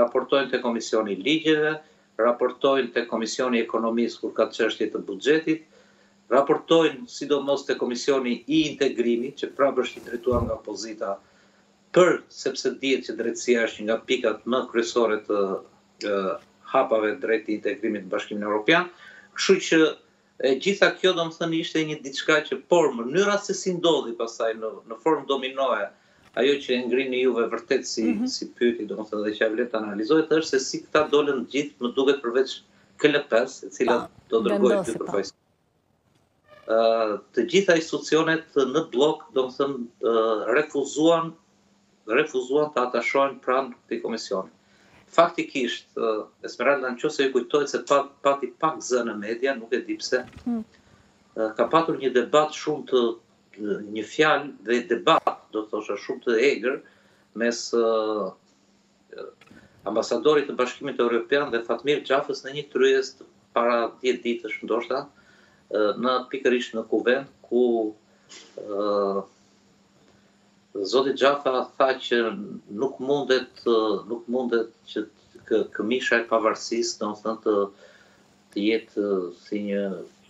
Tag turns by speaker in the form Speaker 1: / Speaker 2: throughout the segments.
Speaker 1: raportojnë te Komisioni i Ligjeve, raportojnë te Komisioni i Ekonomisë kur ka çështje të buxhetit, raportojnë sidomos te Komisioni i Integrimit, që prapë është i drejtuar nga opozita, për, sepse dihet që drejtësia është një nga pikat më kryesore të hapave drejt integrimit në Bashkimin Evropian, kështu që E gjitha kjo domethënë ishte një diçka që por mënyra se si ndodhi pastaj në në formë dominoe ajo që e ngrini juve vërtet si si pyetje domethënë dhe që ia vlen të analizohet është se si këta dolën të gjithë më duket përveç KLP-së e cila do dërgojë dy përfaqësues të gjitha institucionet në bllok domethënë refuzuan refuzuan të atashohen pranë këtij komisioni. Faktikisht, Esmeralda nëse ju kujtohet se pati pak zë në media, nuk e di pse, ka patur një debat shumë të, një fjalë dhe debat, do të thosha, shumë të egër mes ambasadorit të Bashkimit Evropian dhe Fatmir Xhafës në një tryezë para 10 ditësh ndoshta, në pikërisht në Kuvend ku Zoti Xhafa tha që nuk mundet nuk mundet që kë këmisha e pavarësisë domethënë të të jetë si një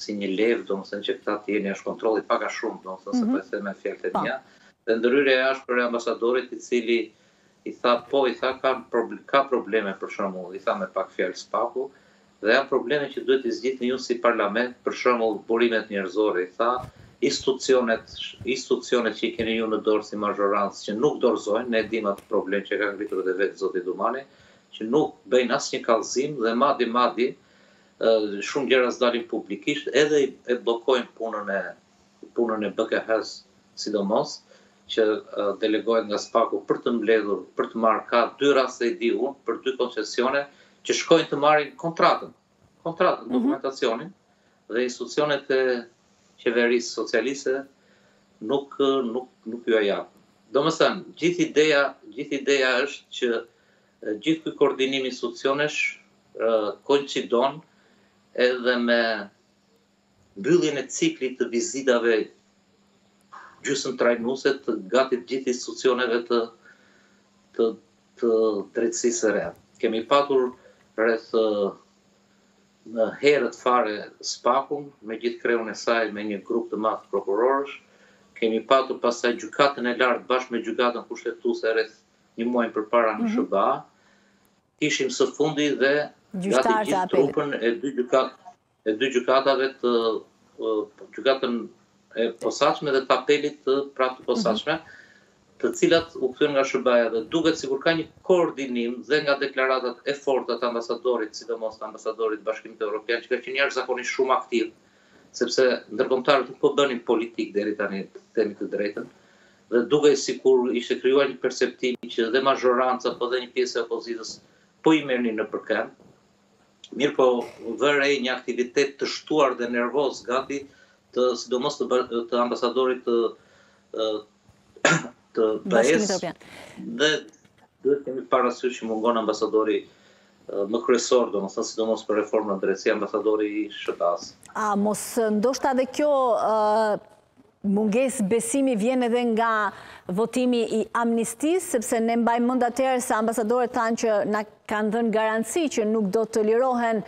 Speaker 1: si një levë domethënë që këta të jenë jashtë kontrollit pak a shumë domethënë mm -hmm. se po e them me fjalët e po. mia dhe ndërhyrja e ashpër e ambasadorit i cili i tha po i tha ka problem, ka probleme për shembull i tha me pak fjalë SPAK-u Dhe janë probleme që duhet t'i zgjidhni ju si parlament, për shembull burimet njerëzore, i tha, institucionet, institucionet që i keni ju në dorë si mazhorancë, që nuk dorëzojnë, ne e dimë atë problem që e ka ngritur edhe vetë zoti Dumani, që nuk bëjnë asnjë kallëzim dhe madje, madje, ë, shumë gjëra s'dalin publikisht, edhe e bllokojnë punën e punën e BKH-së sidomos që delegohet nga SPAK-u për të mbledhur, për të marrë ka dy raste e di unë për dy koncesione që shkojnë të marrin kontratën, kontratën, mhm. dokumentacionin dhe institucionet e qeverisë socialiste nuk nuk nuk ua japin. Domethën, gjithë ideja, gjithë ideja është që gjithë ky koordinim institucionesh koincidon edhe me Mbylljen e ciklit të vizitave gjysëmtrajnuese të gati të gjithë institucioneve të të të drejtësisë së re. Kemi patur rreth në herët fare SPAK-un me gjithë kreun e saj me një grup të madh prokurorësh, kemi patur pastaj Gjykatën e Lartë bashkë me Gjykatën Kushtetuese rreth një muaj përpara në SHBA, kishim së fundi dhe gati gjithë trupën e dy gjykatë. e dy gjykatave të gjykatën e posaçme dhe të apelit të prapë të posaçme, mm -hmm. të cilat u kthyen nga SHBA-ja dhe duket sikur ka një koordinim dhe nga deklaratat e forta të ambasadorit, sidomos të ambasadorit të Bashkimit Evropian, që ka qenë jashtëzakonisht shumë aktiv, sepse ndërkombëtarët nuk po bënin politikë deri tani, të themi të drejtën, dhe duket sikur ishte krijuar një perceptim që dhe mazhoranca, po dhe një pjesë e opozitës, po i merrnin nëpër këmbë, Mirëpo, vërej një aktivitet të shtuar dhe nervoz gati të sidomos të të ambasadorit të të BE-së dhe duhet të kemi parasysh që mungon ambasadori më kryesor, domethënë sidomos për reformën në drejtësi, ambasadori i SHBA-së.
Speaker 2: A mos ndoshta edhe kjo Mungesë besimi vjen edhe nga votimi i amnistisë, sepse ne mbajmë mend atëherë se ambasadorët thanë që na kanë dhënë garanci që nuk do të lirohen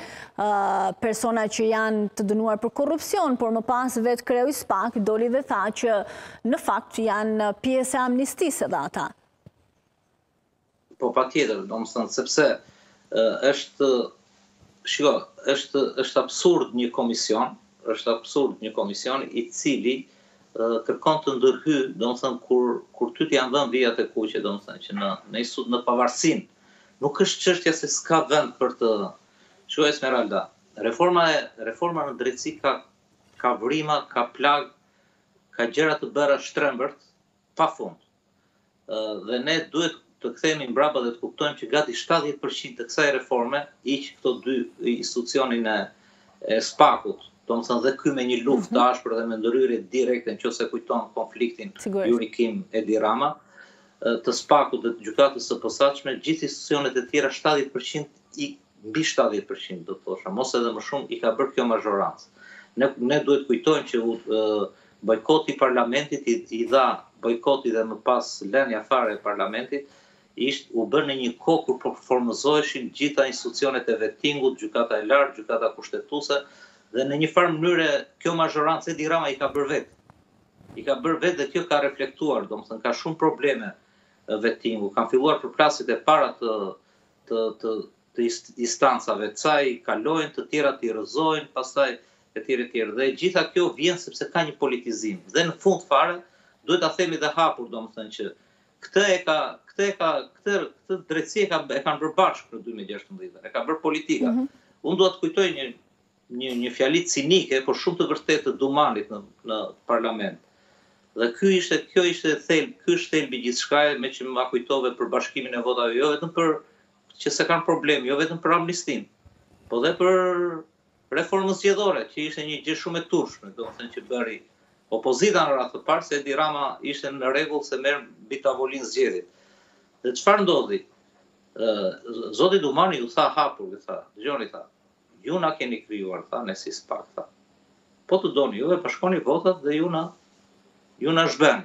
Speaker 2: persona që janë të dënuar për korrupsion, por më pas vetë kreu i SPAK doli dhe tha që në fakt janë pjesë e amnistisë edhe ata.
Speaker 1: Po patjetër, domethënë sepse është shiko, është është absurd një komision, është absurd një komision i cili kërkon të ndërhyjë, domethënë kur kur ty të janë dhënë vijat e kuqe, domethënë që në në pavarësinë. Nuk është çështja se s'ka vend për të Shiko Esmeralda, reforma e reforma në drejtësi ka ka vrima, ka plagë, ka gjëra të bëra shtrembërt, pa fund. Dhe ne duhet të kthehemi mbrapa dhe të kuptojmë që gati 70 për qind të kësaj reforme hiq këto dy institucionin e e spakut, do më thënë dhe ky me një luftë të mhm. ashpër dhe me ndërhyrje direkte në qoftë se kujton konfliktin Yuri Kim Edi Rama, të spakut dhe të gjykatës së posaçme, gjithë institucionet e tjera 70% i mbi shtatëdhjetë për qind do të thosha, mos edhe më shumë, i ka bërë kjo mazhorancë. Ne ne duhet të kujtojmë që u bojkoti i parlamentit i, i dha bojkoti dhe më pas lënia fare e parlamentit ishte u bë në një kohë kur po formëzoheshin gjitha institucionet e vetingut, gjykata e lartë, gjykata kushtetuese dhe në një farë mënyre kjo mazhorancë Edi Rama i ka bërë vetë. I ka bërë vetë dhe kjo ka reflektuar, domethënë ka shumë probleme vetingu. Kanë filluar përplasjet e para të të të të instancave, ca i kalojnë, të tjerat i rrëzojnë, pastaj etj etj. Dhe e gjitha kjo vjen sepse ka një politizim. Dhe në fund fare, duhet ta themi dhe hapur, domethënë që këtë e ka këtë e ka këtë këtë drejtësi e ka e kanë bërë bashkë në 2016. E ka bërë politika. Mm -hmm. Unë dua të kujtoj një Një një fjali cinike, por shumë të vërtetë të Dumanit në në parlament. Dhe ky ishte kjo ishte thelb, ky është thelbi i gjithçkaje, meqë ma kujtove për bashkimin e votave, jo vetëm për që s'e kanë problem, jo vetëm për amnistinë, po dhe për reformën zgjedhore, që ishte një gjë shumë e turpshme, domethënë që bëri opozita në radhë të parë se Edi Rama ishte në rregull se merr mbi tavolinë zgjedhjet. Dhe çfarë ndodhi? Ë zoti Dumani ju tha hapur, ju tha, dëgjoni tha, Ju na keni krijuar tha ne si SPAK tha po të doni ju bashkoni votat dhe ju na ju na zhbëni.